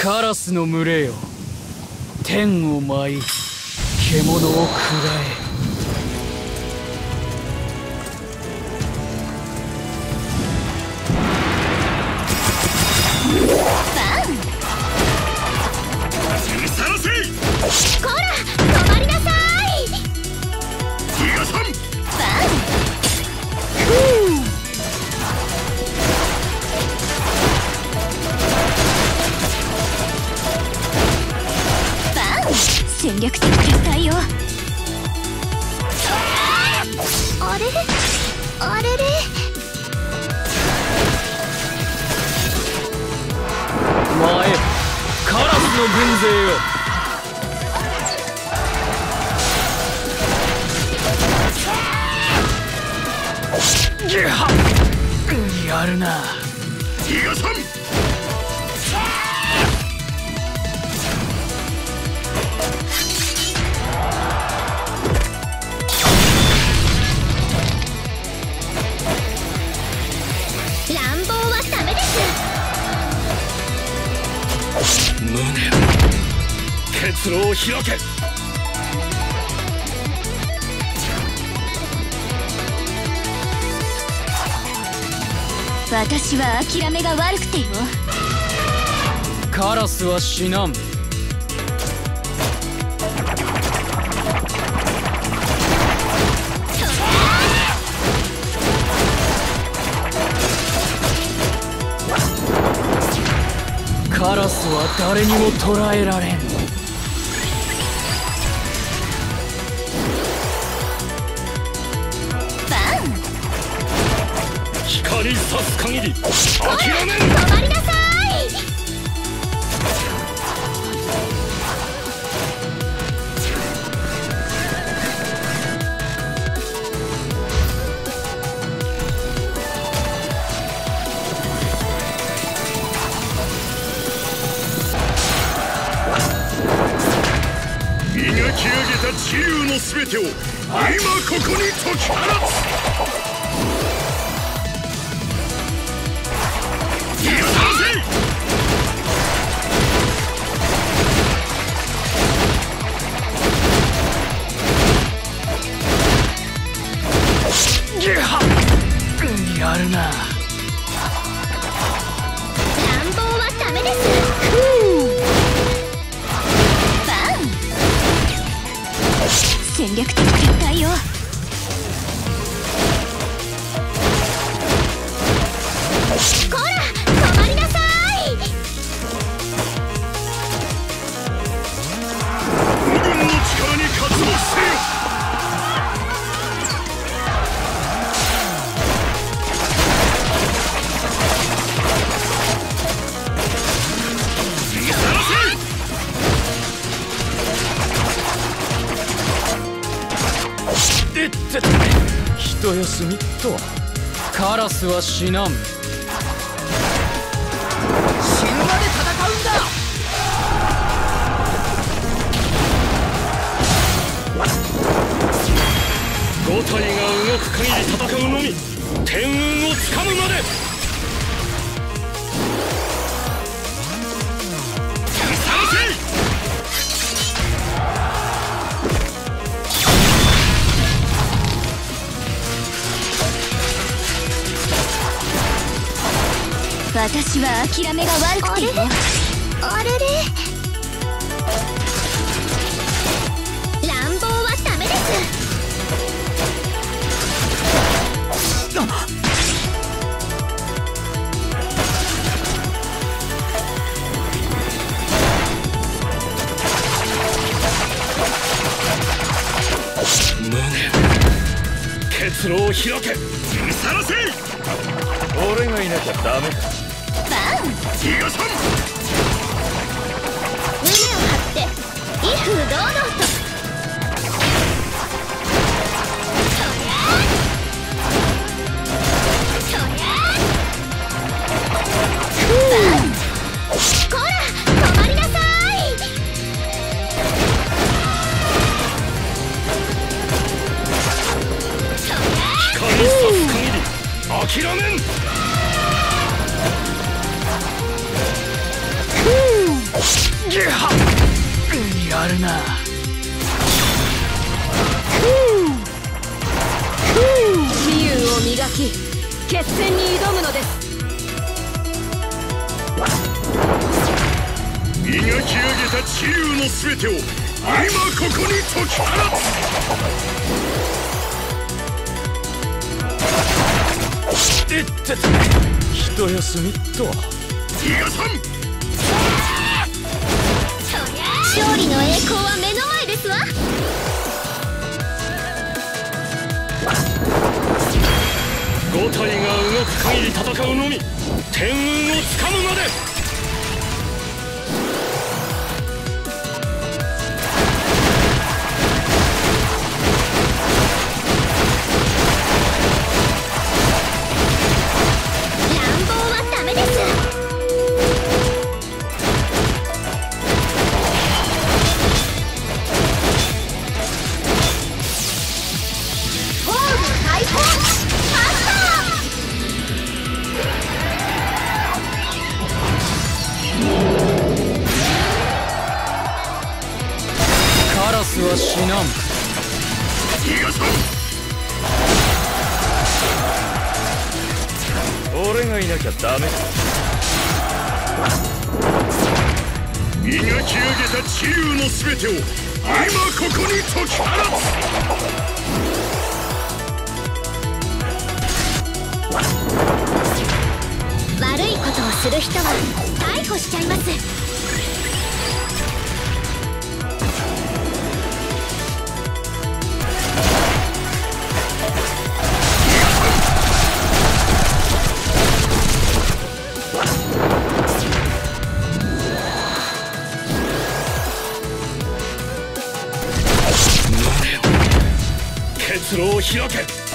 カラスの群れよ。天を舞い獣を喰らえ。やるな。逃がさん。乱暴はダメです。胸。結露を開け。私は諦めが悪くてよ。カラスは死なん。カラスは誰にも捕らえられん。光さす限り諦めん止まりなさい磨き上げた自由の全てを今ここに解き放つ。戦略的撤退よ。一休みとは。カラスは死なん私は諦めが悪くてよあれ？れ乱暴はダメです。結露を開け。さらせ俺がいなきゃダメか逃がさんるな。自由を磨き決戦に挑むのです。磨き上げた治癒の全てを今ここに解き放つ。いってて一休みっと逃がさん勝利の栄光は目の前ですわ。五体が動く限り戦うのみ天運をつかむまで。カラスは死なん逃がさん俺がいなきゃダメ。磨き上げた治癒の全てを今ここに解き放つ。する人は逮捕しちゃいます結露を開け。